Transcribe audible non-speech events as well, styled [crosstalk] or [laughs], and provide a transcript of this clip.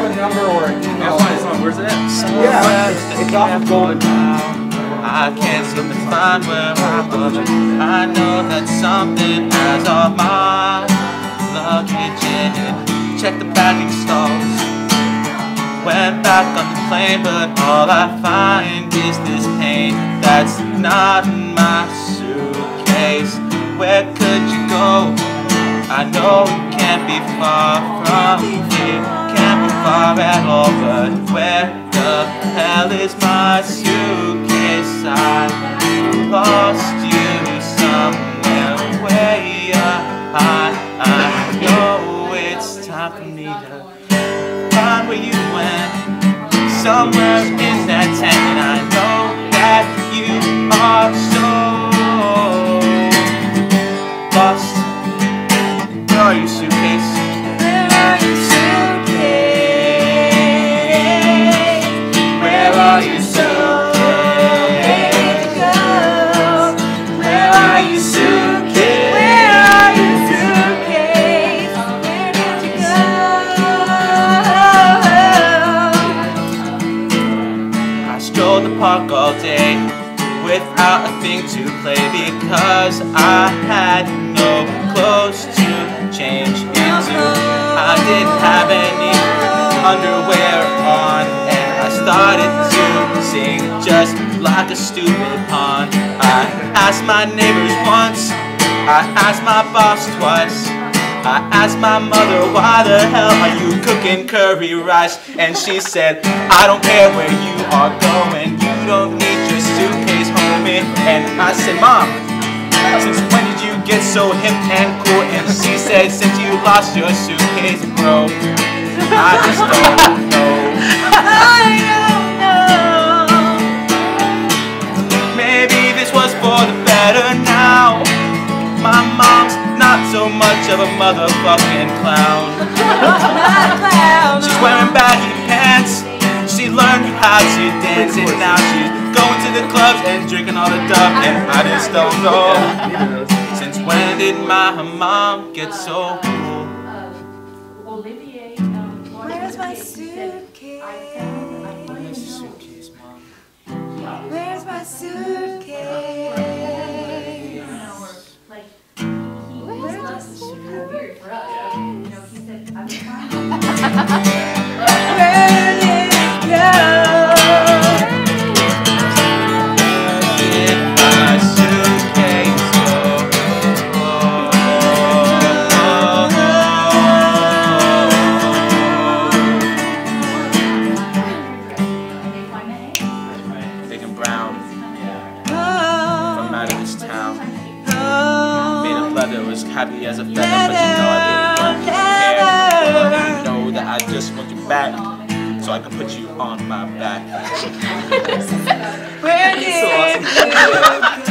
have a number or an email? Where's it at? Yeah, it's off of Golden. I can't seem to find where I was. I know that something has all my luggage in it. Check the baggage stalls. Went back on the plane, but all I find is this pain that's not in my suitcase. Where could you go? I know you can't be far from here, can't be far at all, but where the hell is my suitcase? I lost you somewhere way up high. I know it's time for me to find where you went. Somewhere in that tent, and I The park all day without a thing to play because I had no clothes to change into. I didn't have any underwear on and I started to sing just like a stupid pawn. I asked my neighbors once, I asked my boss twice. I asked my mother, why the hell are you cooking curry rice? And she said, I don't care where you are going, you don't need your suitcase, homie. And I said, Mom, since when did you get so hip and cool? And she said, since you lost your suitcase, bro. I just don't know. [laughs] not so much of a motherfucking [laughs] clown. She's wearing baggy pants. She learned how to dance and now she's going to the clubs and drinking all the dub. And I just don't know. Since when did my mom get so cool? Olivier. Where's my suitcase? Suitcase, mom. Where's my suitcase? Happy as a feather, but you know I don't care. That I just want you back, so I can put you on my back. [laughs] Where it go?